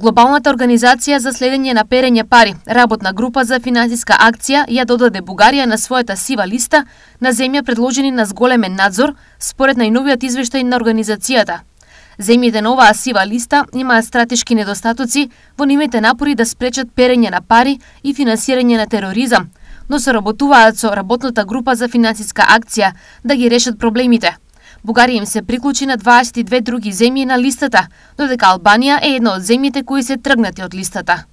Глобалната организација за следење на перење пари, работна група за финансиска акција, ја додаде Бугарија на својата сива листа на земја предложени на зголемен надзор, според најновиот извештај на организацијата. Земјите на оваа сива листа имаат стратешки недостатоци во нивните напори да спречат перење на пари и финансирање на тероризам, но се работуваат со работната група за финансиска акција да ги решат проблемите. Бугарија им се приклучи на 22 други земји на листата, додека Албанија е една од земјите кои се тргнати од листата.